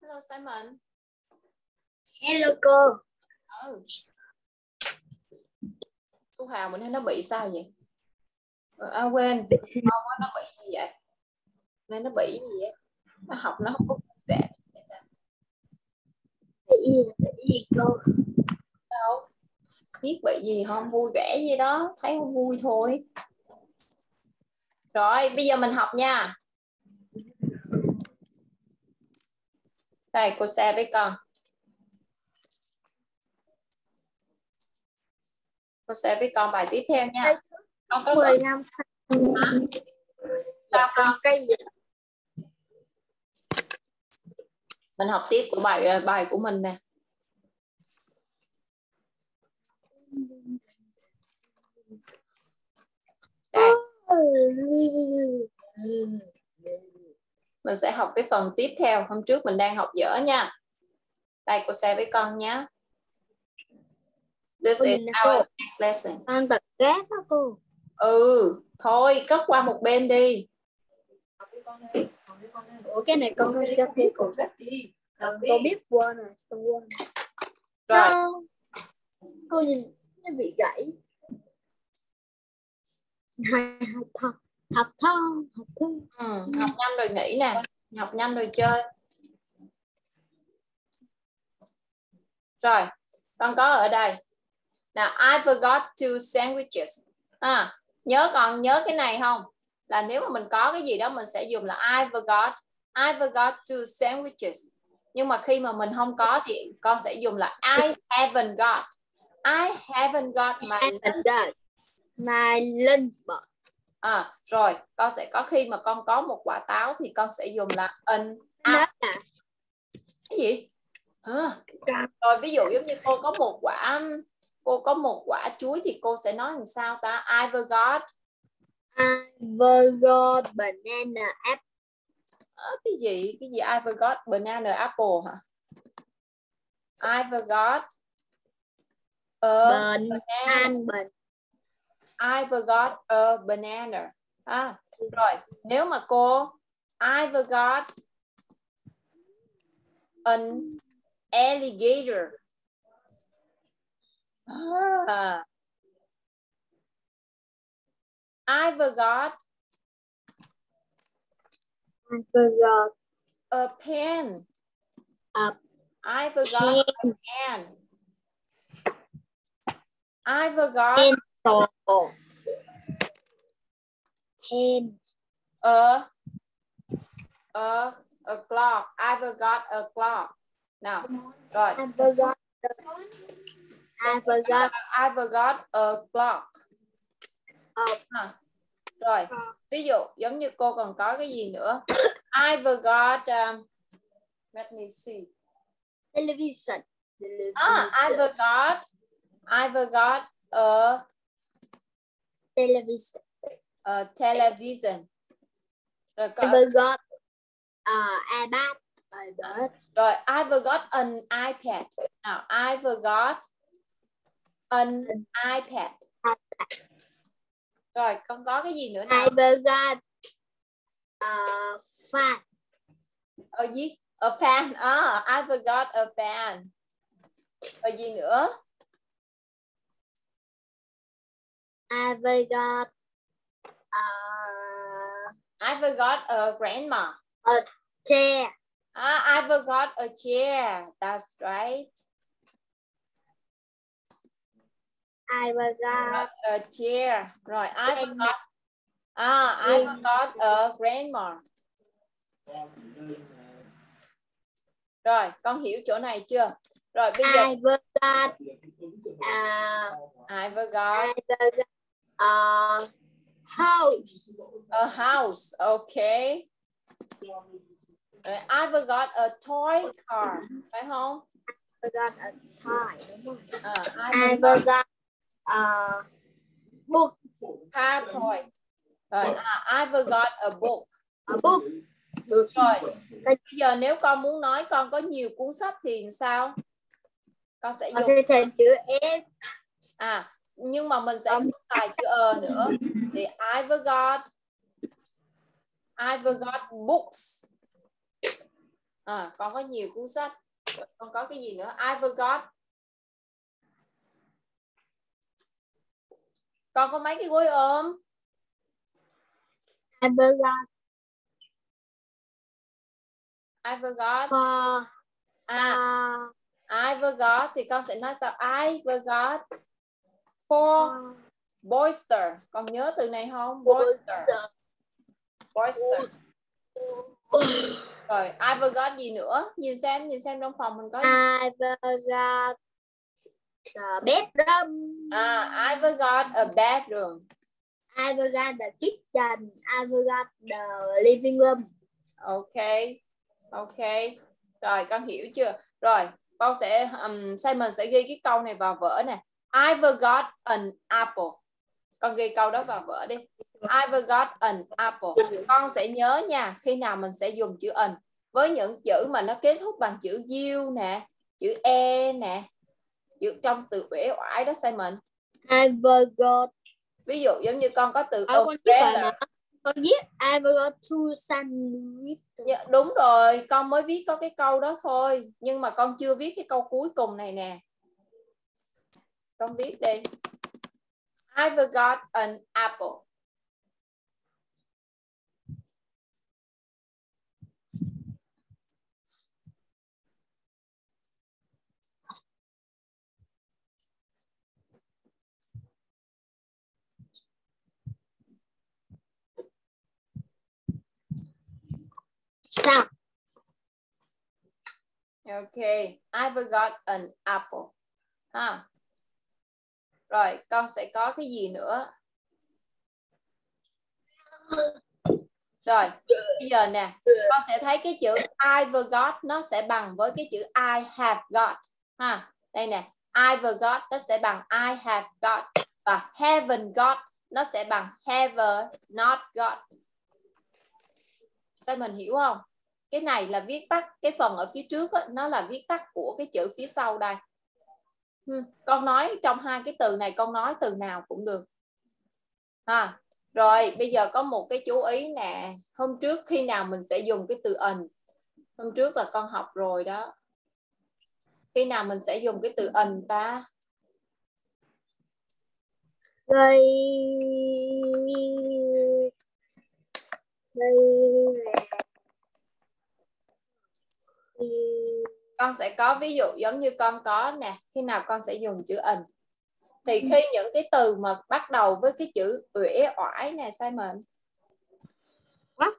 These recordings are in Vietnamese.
Hello Simon. Hello cô. Ừ. Thu Hà mình thấy nó bị sao vậy? Ờ, À quên, á, nó bị gì vậy? Nên nó bị gì vậy? Nó học nó không có vẻ Bị gì bị gì cô? đâu. Biết bị gì không? Vui vẻ gì đó, thấy không vui thôi. Rồi, bây giờ mình học nha. Đây, cô share với con. Cô share với con bài tiếp theo nha. Con có gọi 15 sao con? cây gì? Mình học tiếp của bài ờ, bài của mình nè. Đây, mình sẽ học cái phần tiếp theo. Hôm trước mình đang học dở nha. Đây, cô share với con nhé. This is our next lesson. Con tập ghét đó cô. Ừ, thôi cất qua một bên đi. Ủa cái này con không cho phép cô. Cô biết quên rồi, con quên. Rồi. Cô nhìn nó bị gãy. Học học thân học thân ừ, học nhanh rồi nghỉ nè. Học nhanh rồi chơi. Rồi, con có ở đây. Nào, I forgot two sandwiches. À, nhớ còn nhớ cái này không? Là nếu mà mình có cái gì đó mình sẽ dùng là I forgot. I forgot two sandwiches. Nhưng mà khi mà mình không có thì con sẽ dùng là I haven't got. I haven't got my God my lunch box À, rồi, con sẽ có khi mà con có một quả táo thì con sẽ dùng là an apple. Cái gì? À, rồi ví dụ giống như cô có một quả cô có một quả chuối thì cô sẽ nói làm sao ta? I forgot burger banana apple Ờ, cái gì? Cái gì I forgot banana apple hả? I forgot a bền banana. I forgot a banana. À, rồi, nếu mà cô I forgot an alligator. À. I forgot I forgot a pen. a I forgot a pen. I forgot pencil pen a a a clock. I forgot a clock. Nào, rồi. I forgot I forgot I forgot a clock. a À, rồi. Ví dụ giống như cô còn có cái gì nữa? I forgot um, let me see. television Ah, I television forgot. I forgot a, television a television. Rồi, I forgot uh, iPad iPad rồi I forgot an iPad. Nào, I forgot an iPad. Rồi, con có cái gì nữa nào? I forgot uh, fan Ở gì? A fan. À, I forgot a fan. Rồi gì nữa? I forgot uh, I forgot a grandma. chair Ah, I forgot a chair. That's right. I forgot a chair. Rồi, I forgot. Ah, I forgot a grandma. Rồi, con hiểu chỗ này chưa? Rồi, bây giờ I forgot uh, I forgot I forgot uh, house a house. Okay. Rồi, I forgot a toy car. Phải không? forgot a tie đúng không? À, I I forgot uh, book car toy. Rồi, à, I forgot a book. a book được Rồi, bây giờ nếu con muốn nói con có nhiều cuốn sách thì sao? Con sẽ Con dùng sẽ thêm chữ S à nhưng mà mình sẽ Không. xài chữ ơ nữa. Thì I forgot. I forgot books. À, con có nhiều cuốn sách. Con có cái gì nữa? I forgot. Con có mấy cái gối ôm? I forgot. I forgot. For à. for. I forgot thì con sẽ nói sao? I forgot for boister con nhớ từ này không? Boister boister rồi I forgot gì nữa? Nhìn xem nhìn xem trong phòng mình có gì. I forgot the bedroom. à I forgot a bedroom? I forgot the kitchen. I forgot the living room. ok ok. Rồi con hiểu chưa? Rồi con sẽ um, Simon sẽ ghi cái câu này vào vở nè I forgot an apple. Con ghi câu đó vào vở đi. I forgot an apple. Con sẽ nhớ nha khi nào mình sẽ dùng chữ an. Với những chữ mà nó kết thúc bằng chữ you nè chữ e nè chữ trong từ uể oải đó Simon. I forgot. ví dụ giống như con có từ con viết bài umbrella. Con viết I forgot two sandwich. Dạ, đúng rồi con mới viết có cái câu đó thôi. Nhưng mà con chưa viết cái câu cuối cùng này nè con viết đi. I forgot an apple. Sao? ok. I forgot an apple. Ha rồi con sẽ có cái gì nữa? Rồi bây giờ nè con sẽ thấy cái chữ I forgot nó sẽ bằng với cái chữ I have got ha? Đây nè I forgot nó sẽ bằng I have got và haven't got nó sẽ bằng have not got. Sao mình hiểu không? Cái này là viết tắt cái phần ở phía trước đó, nó là viết tắt của cái chữ phía sau đây. Ừ, con nói trong hai cái từ này con nói từ nào cũng được. Ha rồi bây giờ có một cái chú ý nè. Hôm trước khi nào mình sẽ dùng cái từ ẩn hôm trước là con học rồi đó. Khi nào mình sẽ dùng cái từ ẩn ta? Gây gây con sẽ có ví dụ giống như con có nè khi nào con sẽ dùng chữ ẩn thì khi những cái từ mà bắt đầu với cái chữ uể oải nè Simon. What?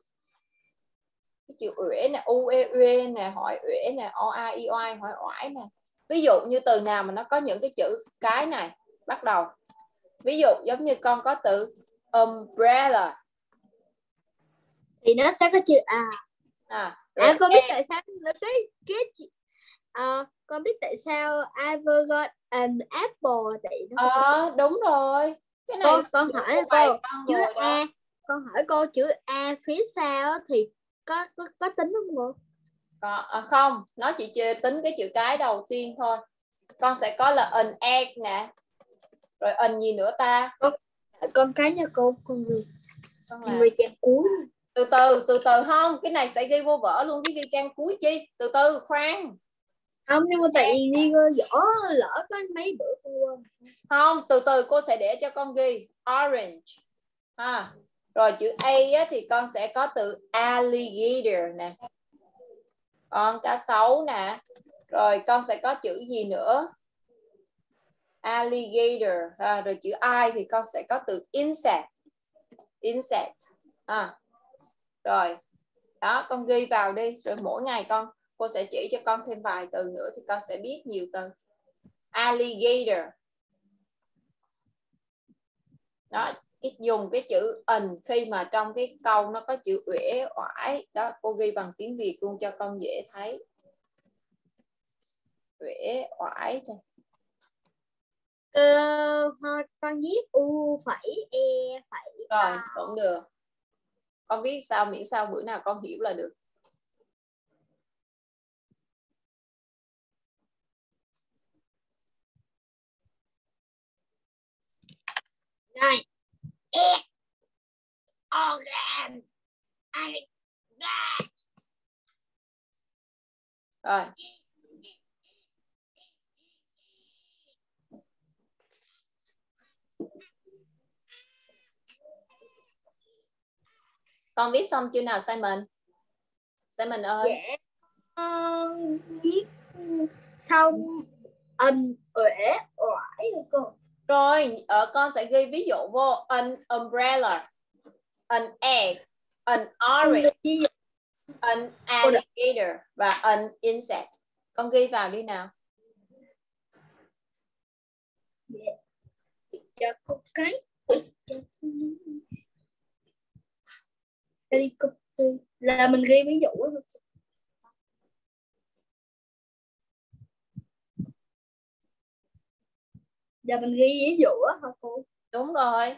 cái chữ uể nè u e uê nè hỏi uể nè o a i oai hỏi oải nè. Ví dụ như từ nào mà nó có những cái chữ cái này bắt đầu. Ví dụ giống như con có từ umbrella. Thì nó sẽ có chữ à. À, à rồi con biết e- tại sao nó cái cái ờ, con biết tại sao I forgot an apple tại nó ờ đúng rồi. Cái này con con hỏi cô con chữ đó. A con hỏi cô chữ A phía sau thì có có, có tính không cô? Có, à, không nó chỉ chơi tính cái chữ cái đầu tiên thôi. Con sẽ có là an egg nè rồi an gì nữa ta? Con cái nhà cô con người con là người trang cuối. Từ từ từ từ không cái này sẽ ghi vô vở luôn chứ ghi trang cuối chi? Từ từ khoan không nhưng mà tại vì đi dở lỡ có mấy bữa con quên. Không từ từ cô sẽ để cho con ghi. Orange. Ha rồi chữ A á, thì con sẽ có từ alligator nè. Con cá sấu nè. Rồi con sẽ có chữ gì nữa? Alligator. À, rồi chữ I thì con sẽ có từ insect. Insect. À. rồi. Đó con ghi vào đi rồi mỗi ngày con cô sẽ chỉ cho con thêm vài từ nữa thì con sẽ biết nhiều từ. Alligator. Đó cái dùng cái chữ ẩn khi mà trong cái câu nó có chữ uể oải. Đó cô ghi bằng tiếng Việt luôn cho con dễ thấy. Uể oải thôi. Ờ, thôi con viết u phẩy e phẩy rồi cũng được. Con viết sao miễn sao bữa nào con hiểu là được rồi e. Organ. Rồi. Con viết xong chưa nào Simon? Simon ơi. Dạ con viết xong ân uể oải rồi cô rồi ở con sẽ ghi ví dụ vô, an umbrella, an egg, an orange, an alligator và an insect. Con ghi vào đi nào. Dạ, Cái helicopter. Là mình ghi ví dụ giờ mình ghi ví dụ á hả cô? Đúng rồi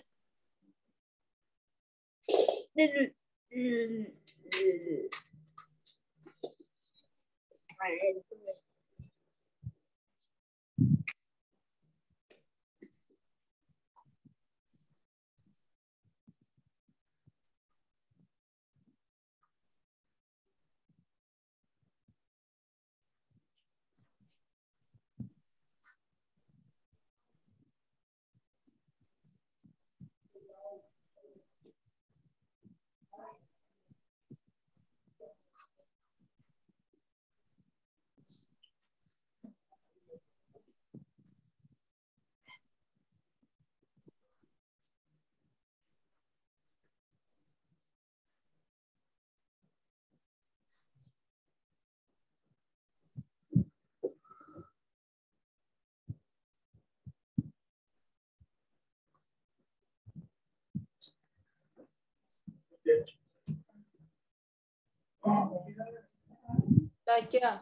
rồi chưa?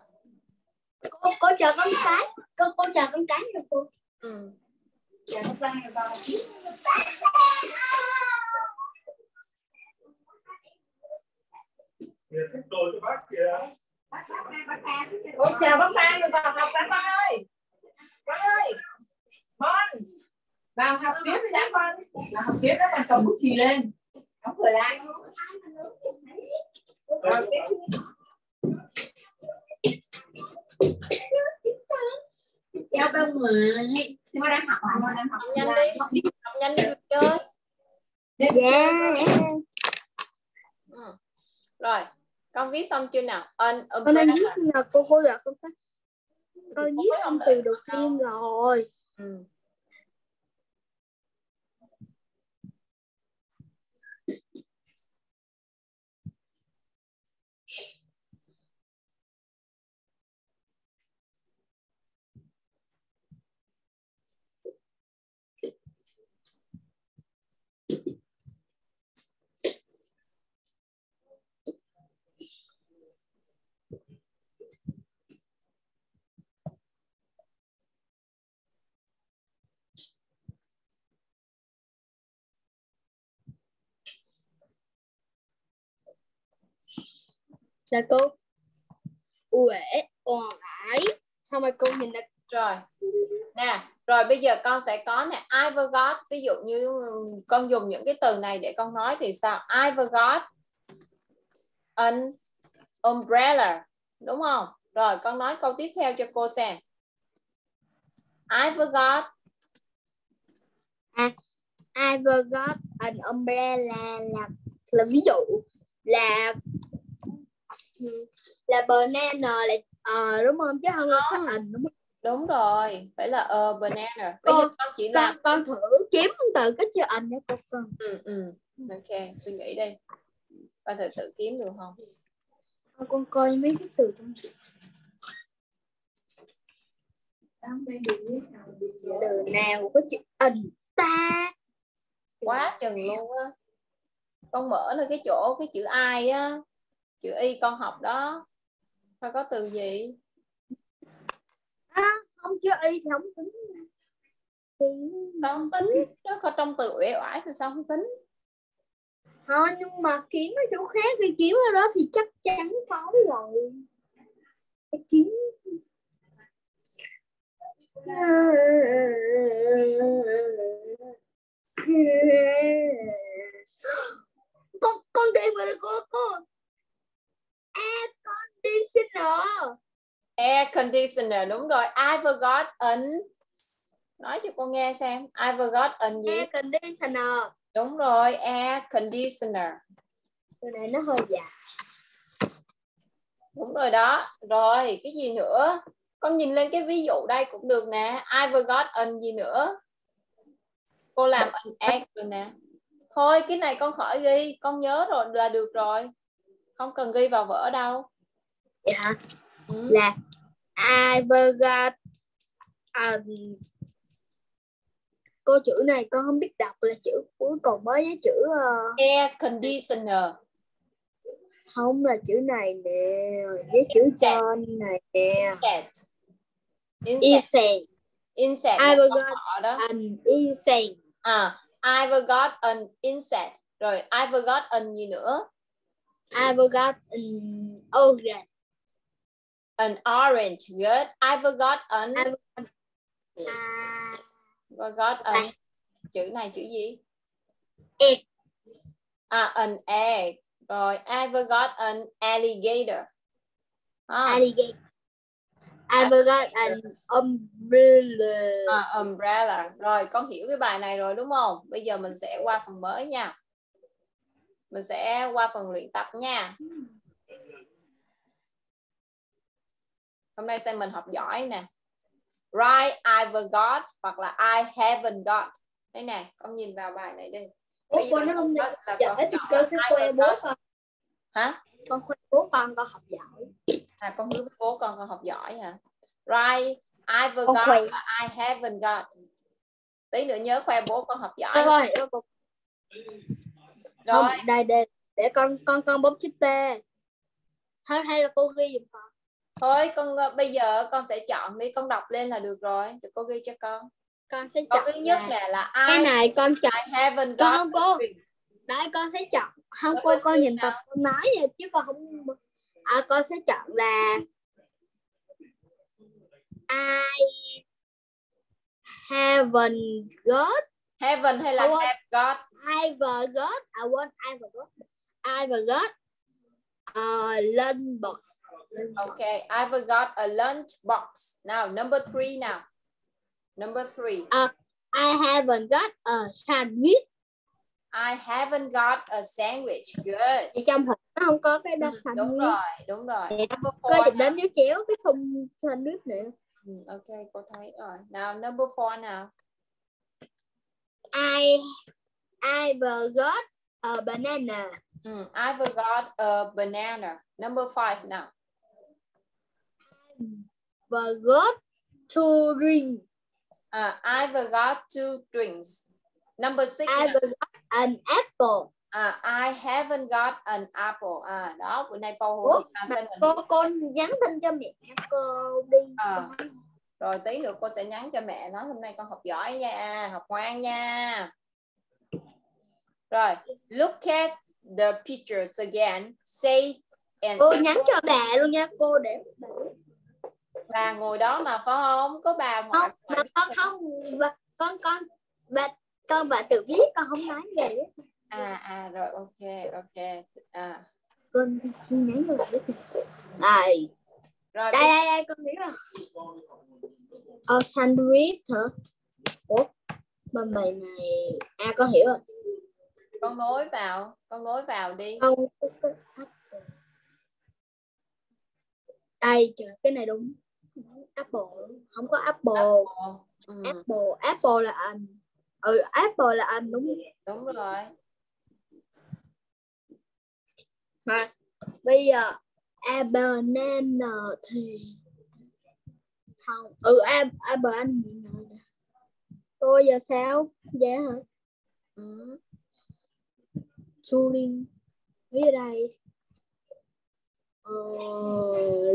Cô cô chờ con cái. Cô cô chờ con cái rồi cô. Ừ. chờ con cái rồi vào Kìa, xách đồ cho bác kìa. Ôi chào bác Phan được vào học đã con ơi. Con ơi. Con Vào học tiếp đi đã con Vào học tiếp đó con cầm bút chì lên. Đóng cửa lại Chào ba mười Xin đang học? Con đang học. Nhanh đi. Học nhanh đi được chơi. Dạ. Ừ. rồi con viết xong chưa nào? An con đang viết là cô cô là công tác. Con viết xong từ đầu tiên rồi. Ừ. là cô uể oải xong rồi cô nhìn là rồi. Nè rồi bây giờ con sẽ có nè I forgot ví dụ như con dùng những cái từ này để con nói thì sao? I forgot an umbrella đúng không? Rồi con nói câu tiếp theo cho cô xem. I forgot I forgot an umbrella là là ví dụ là là banana là ờ đúng không? Chứ không có ảnh đúng không? đúng rồi phải là a banana. Bây giờ con chỉ làm con con thử kiếm từ cái chữ ảnh để con ừ, ừ. ok suy nghĩ đi. Con thử tự kiếm được không? Con con coi mấy cái từ trong từ nào có chữ ảnh ta? Quá chừng luôn á. Con mở lên cái chỗ cái chữ ai á chữ y con học đó phải có từ gì? À, không chữ y thì không tính. Sao không tính. Nó có trong từ uể oải thì sao không tính? Thôi nhưng mà kiếm ở chỗ khác thì kiếm ở đó thì chắc chắn có rồi. Kiếm. Con con tìm rồi cô cô air conditioner. Air conditioner đúng rồi. I forgot an. Nói cho cô nghe xem. I forgot an gì? Air conditioner. Đúng rồi air conditioner. Cái này nó hơi dài. Đúng rồi đó. Rồi cái gì nữa? Con nhìn lên cái ví dụ đây cũng được nè. I forgot an gì nữa? Cô làm an egg rồi nè. Thôi cái này con khỏi ghi. Con nhớ rồi là được rồi không cần ghi vào vở đâu. Dạ. Ừ. là I forgot um, cô chữ này con không biết đọc là chữ cuối cùng mới với chữ uh, air conditioner. Không là chữ này nè với chữ trên này nè. Insect. Insect. Insect. I forgot đó. an insane à I forgot an insect. Rồi I forgot an gì nữa I forgot an orange an orange good. I forgot an I à, forgot an chữ này chữ gì? Egg. À an egg. Rồi I forgot an alligator. À, alligator. I forgot an umbrella. À, umbrella. Rồi con hiểu cái bài này rồi đúng không? Bây giờ mình sẽ qua phần mới nha mình sẽ qua phần luyện tập nha. Hôm nay xem mình học giỏi nè. Right I forgot hoặc là I haven't got đây nè con nhìn vào bài này đi. Ủa, Bây cô nó không là giỏi con thì cô sẽ khoe bố con. Hả? Con khoe bố con con học giỏi. À con hứa với bố con con học giỏi hả? Right I Con forgot khoe. và I haven't got tí nữa nhớ khoe bố con học giỏi. Cô cô- không rồi. đây đây để con con con bấm chữ T. Thôi hay là cô ghi giùm con. Thôi con ờ, bây giờ con sẽ chọn đi con đọc lên là được rồi. Để cô ghi cho con. Con sẽ con chọn thứ nhất là là cái I. này con chọn. I haven't con không cô đấy con sẽ chọn. Không cô con nhìn tập con nói vậy chứ con không à, con sẽ chọn là I haven't got haven't hay là Không. have got I forgot I want I forgot. I forgot a lunch box okay I forgot a lunch box now number three now. Number three. I haven't got a sandwich. I haven't got a sandwich. Good. Trong hộp nó không có cái đó Ừ, sandwich. đúng rồi đúng rồi. Number four nào. đến dấu chéo cái thùng sandwich này Ừ, ok cô thấy rồi. Nào number four nào? I I forgot a banana. Ừ, I forgot a banana. Number five nào. Forgot to drink à, I forgot two drinks number six I nào. forgot an apple. À, I haven't got an apple. À đó bữa nay Paul Ủa, mình cô con nhắn tin cho mẹ cô đi. À. rồi tí nữa cô sẽ nhắn cho mẹ nói hôm nay con học giỏi nha học ngoan nha rồi look at the pictures again. Say and cô nhắn cho bà luôn nha cô để bà. Bà ngồi đó mà phải không? Có bà ngoại không mà con không bà, con con bà con bà tự viết con không nói gì. Hết. à à rồi ok ok. À. Con nhắn cho bà này rồi đây đây đây con nghĩ là ờ sandwich hả? Ủa mà bài này à con hiểu rồi con nối vào con nối vào đi. Không apple. đây chờ cái này đúng. Apple không có apple. Ừ, apple apple là anh ừ apple là anh đúng. Đúng rồi. Mà bây giờ a banana thì không ừ a a banana tôi giờ sao? Dạ hả? Ừ. Turing. Nói ra đây ờ,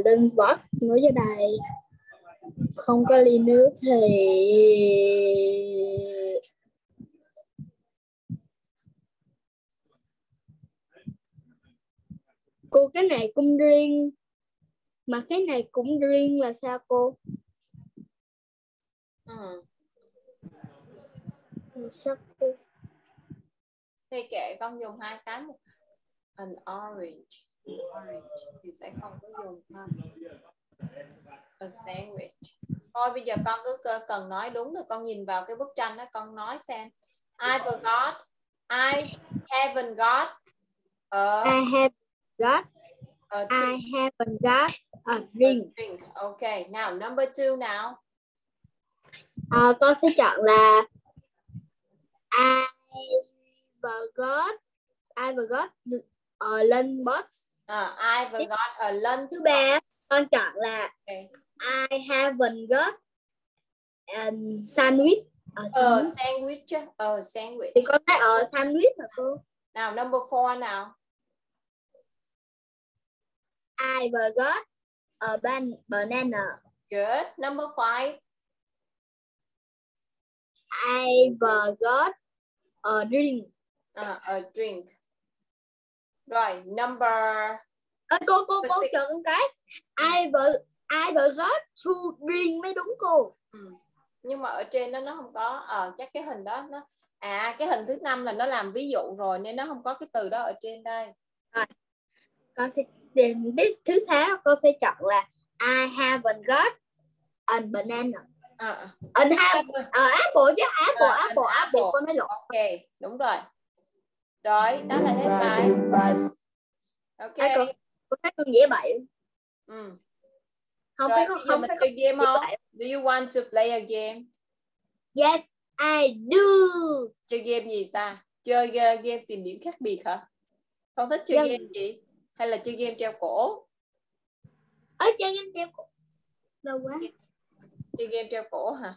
Lunchbox nói ra đây không có ly nước thì cô cái này cũng riêng. Mà cái này cũng riêng là sao cô? À. sao cô thì kệ con dùng hai cái một an orange orange thì sẽ không có dùng ha A sandwich. Thôi bây giờ con cứ cần nói đúng rồi con nhìn vào cái bức tranh đó con nói xem. I forgot. I haven't got a, I have got a I haven't got a drink. drink. Okay. Now number two now. Ờ, con sẽ chọn là I forgot I forgot a lunch box. Uh, I forgot a lunch Thứ ba con chọn là Okay. I haven't got a sandwich. A A sandwich. sandwich. chứ. A sandwich. Thì con nói ở sandwich hả cô? Now number four now. I forgot a ban banana. Good. Number five. I forgot a drink. Uh, a drink. Rồi, number Ơ, cô cô cô chọn cái I for I forgot to drink mới đúng cô. ừ. nhưng mà ở trên đó nó không có ờ chắc cái hình đó nó à cái hình thứ năm là nó làm ví dụ rồi nên nó không có cái từ đó ở trên đây. Con sẽ đến biết thứ sáu con sẽ chọn là I haven't got a banana. À, An have ờ, apple chứ apple Ờ, an apple apple apple. con nói lộn. ok, đúng rồi. Rồi, đó là hết bài. Ok. Ai con con thấy con dễ bậy. Ừ. Không Rồi, giờ không mình chơi game không? Do you want to play a game? Yes, I do. Chơi game gì ta? Chơi ga- game tìm điểm khác biệt hả? Con thích chơi Vâng. game gì? Hay là chơi game treo cổ? Ở chơi game treo cổ. Lâu quá. Chơi game treo cổ hả?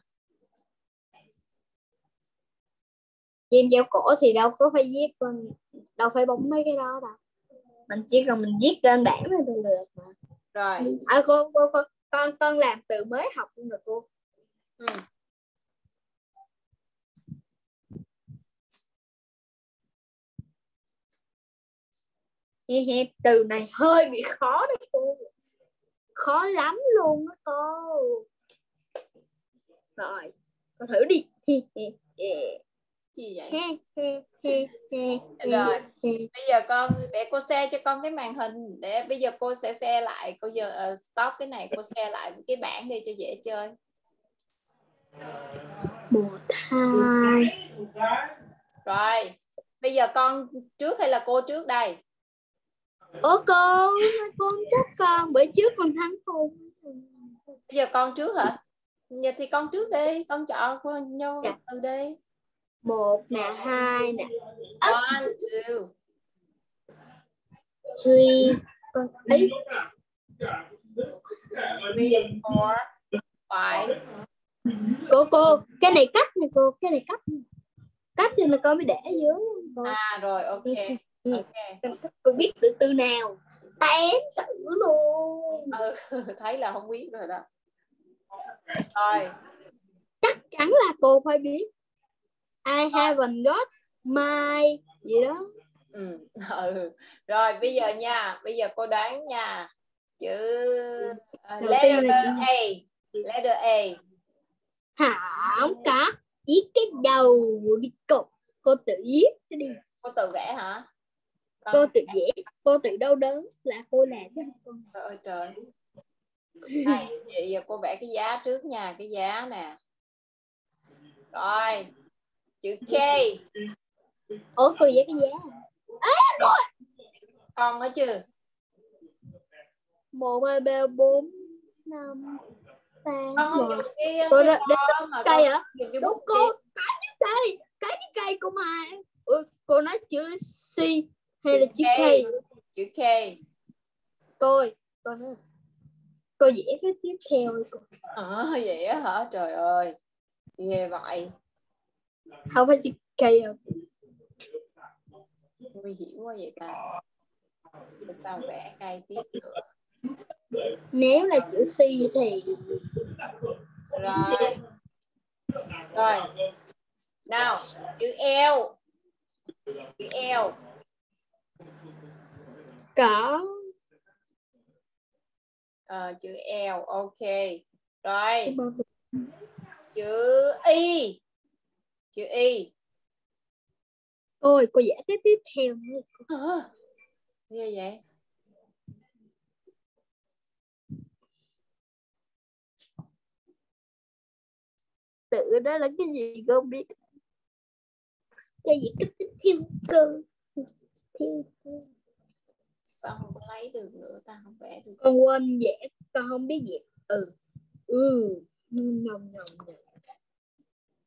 Game treo cổ thì đâu có phải giết con đâu phải bấm mấy cái đó đâu. Mình chỉ cần mình viết trên bảng thôi là được mà. Rồi. À, cô, cô, cô, con con làm từ mới học luôn rồi cô. Ừ. He he, từ này hơi bị khó đấy cô. Khó lắm luôn đó cô. Rồi, con thử đi. He he he. Gì vậy? Rồi. bây giờ con để cô share cho con cái màn hình để bây giờ cô sẽ share lại cô giờ ờ, stop cái này cô share lại cái bảng đi cho dễ chơi Một, hai. rồi bây giờ con trước hay là cô trước đây Ủa cô, con chắc con bữa trước con thắng cô. bây giờ con trước hả giờ thì con trước đi con chọn con nhau Dạ. từ đi Một nè, hai nè, one two three. Con ấy, three four five cô cô, cái này cắt nè cô, cái này cắt. Cắt cho là con mới để dưới. À rồi ok ok Cô biết được từ nào? Tém tự luôn. ừ, thấy là không biết rồi đó rồi Chắc chắn là cô phải biết. I haven't got my gì đó. ừ. ừ. rồi bây giờ nha bây giờ cô đoán nha chữ uh, letter A letter A Không có. Viết cái đầu đi cô. Cô tự viết đi. cô tự vẽ hả Con Cô tự vẽ. Cô tự đâu đớn là cô làm trời ơi trời Đây, vậy giờ cô vẽ cái giá trước nha cái giá nè rồi chữ K. Ủa cô vẽ cái giá. con có chưa? Một hai ba bốn năm tám Cô cái đã- cây hả? đúng cô cái chữ cây cái chữ cây của mà. Ủa, cô nói chữ C hay là chữ K. Chữ K. Cô ơi, cô nói. Cô vẽ cái tiếp theo cô. ờ vậy á hả? Trời ơi ghê vậy không phải chữ K đâu nguy hiểm quá vậy ta. Rồi sao vẽ cây tiếp nữa? Nếu là chữ C thì rồi. Rồi. Nào chữ L. Chữ L. Có. Ờ, chữ L ok. Rồi. Chữ Y chữ Y. Ôi cô vẽ cái tiếp theo nữa Hả? Ghê vậy? Tự đó là cái gì không biết. Cái gì cái tiếp theo cơ sao không có lấy được nữa ta? Không vẽ được. Con quên vẽ con không biết vẽ. Ừ. Ừ. Nhầm nhầm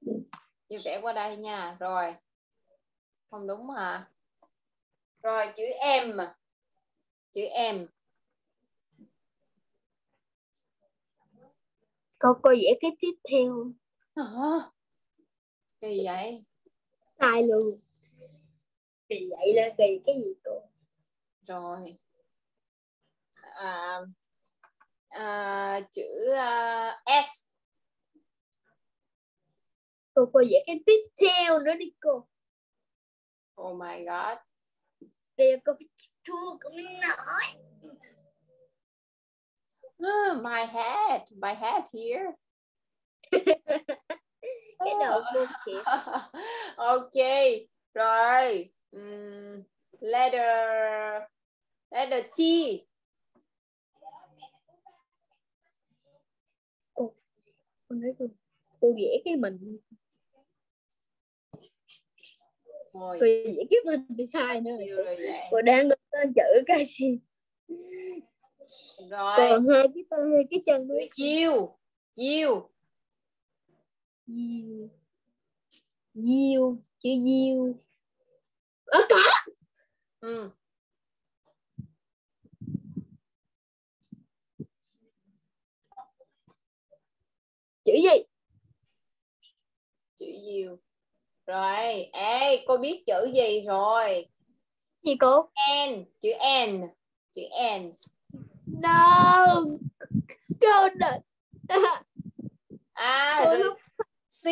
nhầm như vẽ qua đây nha. Rồi. Không đúng hả rồi chữ M chữ M con cô vẽ cái tiếp theo. Hả? kỳ vậy? Sai luôn. Kỳ vậy là kỳ cái gì cô? Rồi. À, à, chữ à, S cô cô vẽ cái tiếp theo nữa đi cô. Oh my god. Bây giờ cô phải chịu thua cô mới nói. Ah, my head my head here. Cái đầu cô kìa. Ok rồi. Ừm, letter letter T cô nói cô cô vẽ cái mình Rồi, cô vẽ cái mình bị sai nữa. rồi cô đang được tên chữ cái gì? Rồi. Còn hai cái tay hai cái chân nữa. Chữ U U diêu. Diêu chữ diêu. Ở có. Ừ. chữ gì? Chữ U rồi ê cô biết chữ gì rồi? Gì cô? N chữ N chữ N. No. Cô đợi. À cô C.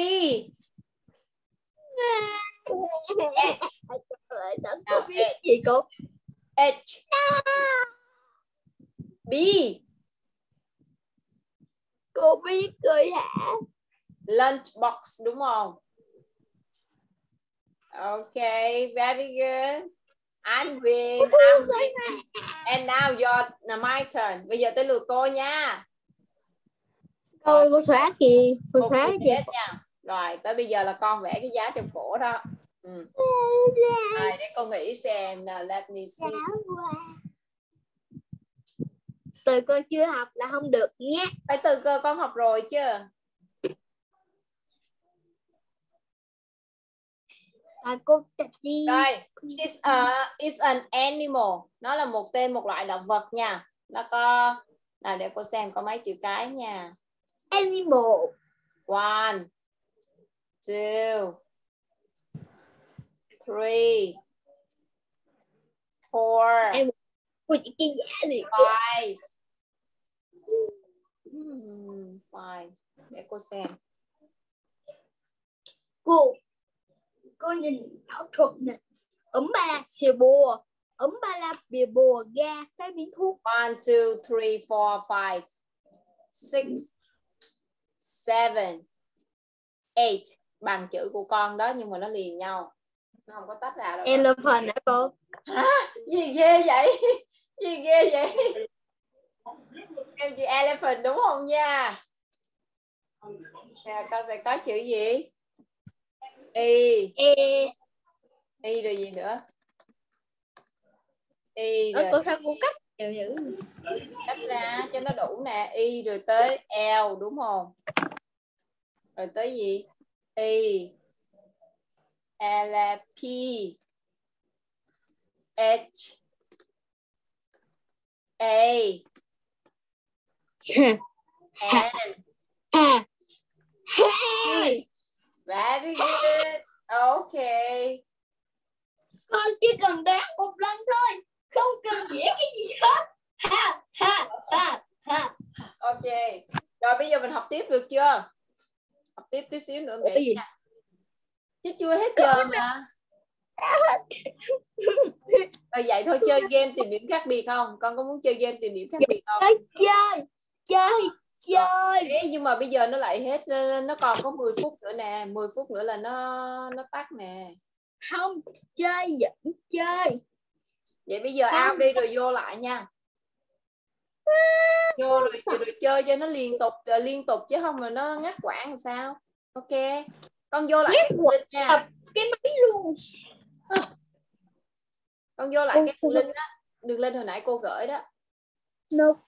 Cô biết gì cô? H. B. Cô biết rồi hả? Lunchbox đúng không okay very good. I'm win I'm win and now your now my turn. Bây giờ tới lượt cô nha. Cô cô xóa kìa cô cô xóa kìa. nha. Rồi tới bây giờ là con vẽ cái giá trên cổ đó. Ừ. rồi để con nghĩ xem nào let me see. Từ con chưa học là không được nhé. Phải từ cơ con học rồi chứ à cô đi rồi it's a it's an animal. Nó là một tên một loại động vật nha. Nó có nào để cô xem có mấy chữ cái nha. Animal. One two three four Em- cô chỉ cái giá liền. five. Hmm, five. Để cô xem. Cô cô nhìn ảo thuật nè. Ấm ba la xìa bùa ấm ba la bìa bùa ga cái miếng thuốc. One two three four five six seven eight. Bằng chữ của con đó nhưng mà nó liền nhau. Nó không có tách ra đâu. Elephant hả cô? Gì ghê vậy? Gì ghê vậy? Em chữ elephant đúng không nha? Con sẽ có chữ gì y e. Y rồi gì nữa? Y ở rồi cô sao cô cắt đều dữ. Cắt ra cho nó đủ nè. Y rồi tới l đúng không? Rồi tới gì? Y l p. H. A. N. Hey, very good. Okay. con chỉ cần đoán một lần thôi không cần vẽ cái gì hết ha ha ha ha Okay. Rồi bây giờ mình học tiếp được chưa? Học tiếp tí xíu nữa nghỉ. Chứ chưa hết giờ mà. Rồi vậy thôi chơi game tìm điểm khác biệt không? Con có muốn chơi game tìm điểm khác biệt không? chơi chơi chơi Thế nhưng mà bây giờ nó lại hết nó còn có 10 phút nữa nè, 10 phút nữa là nó nó tắt nè. không chơi vẫn chơi. Vậy bây giờ Không. out đi rồi vô lại nha. Vô rồi, rồi chơi cho nó liên tục liên tục chứ không là nó ngắt quãng làm sao? ok con vô lại cái link nha. cái máy luôn. Con vô lại cái đường link đó đường link hồi nãy cô gửi đó. Nope